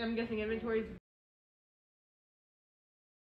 I'm guessing inventory's